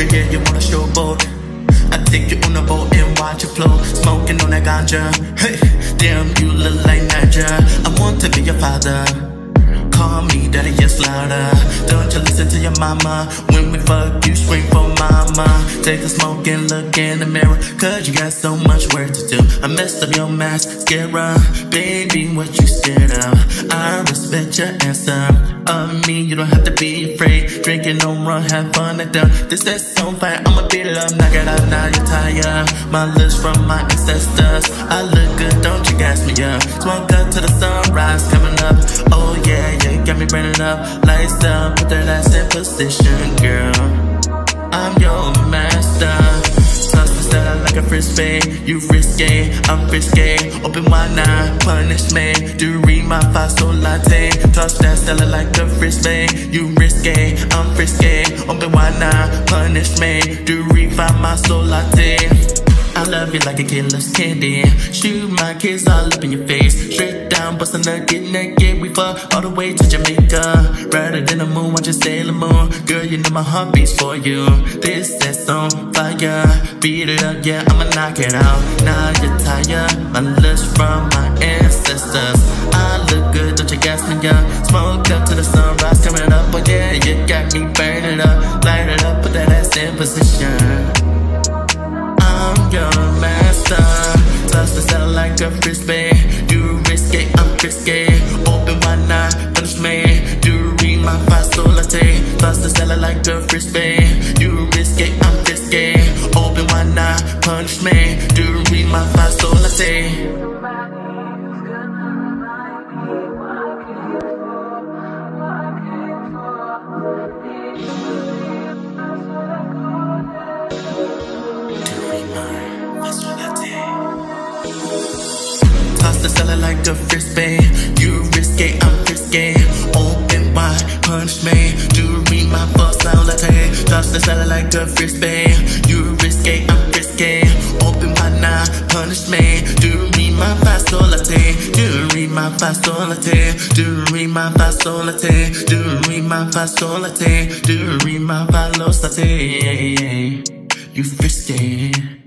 Yeah, you wanna showboat. I take you on a boat and watch you float. Smoking on that ganja. Hey, damn, you look like Niger. I want to be your father. Call me daddy, yes, louder. Don't you listen to your mama. When we fuck, you scream for mama. Take a smoke and look in the mirror. Cause you got so much work to do. I messed up your mascara. Baby, what you scared of? I respect your answer. Of me, you don't have to be afraid. Drinking no rum, have fun at them. This is so fine, I'ma it up. Knock it out, now you're tired. My lips from my ancestors. I look good, don't you gas me up. Smoke up to the sunrise coming burning up. Lights up, put that ass in position, girl. I'm your master. Toss style like a frisbee. You risky, I'm risky. Open wide now, punish me. Do read my soul latte? Toss that style like a frisbee. You risky, I'm frisky. Open wide now, punish me. Do read my soul latte? Love you like a kid loves candy. Shoot my kids all up in your face. Straight down, bustin' up, get naked. We fuck all the way to Jamaica. Brighter than the moon, watch you Sailor Moon. Girl, you know my heart beats for you. This is on fire. Beat it up, yeah, I'ma knock it out. Now you're tired. My lips from my ancestors. I look good, don't you gas me up? Smoke up to the sunrise coming up, but yeah, you got me burning up. Light it up, put that ass in position. The. You risky, I'm risky. Open now, punish me. Do read my fast latte? Toss the cell like a frisbee. Toss the cellar like a frisbee. You risky, I'm risky. Open wide, punch me. Do read my first sound latte? Toss the cellar like a frisbee. You risky, I'm risky. Open wide now, punish me. Do read my fast latte? Do read my fast latte? Do read my fast latte? Do read my fast latte? Do read my fast latte? You frisky.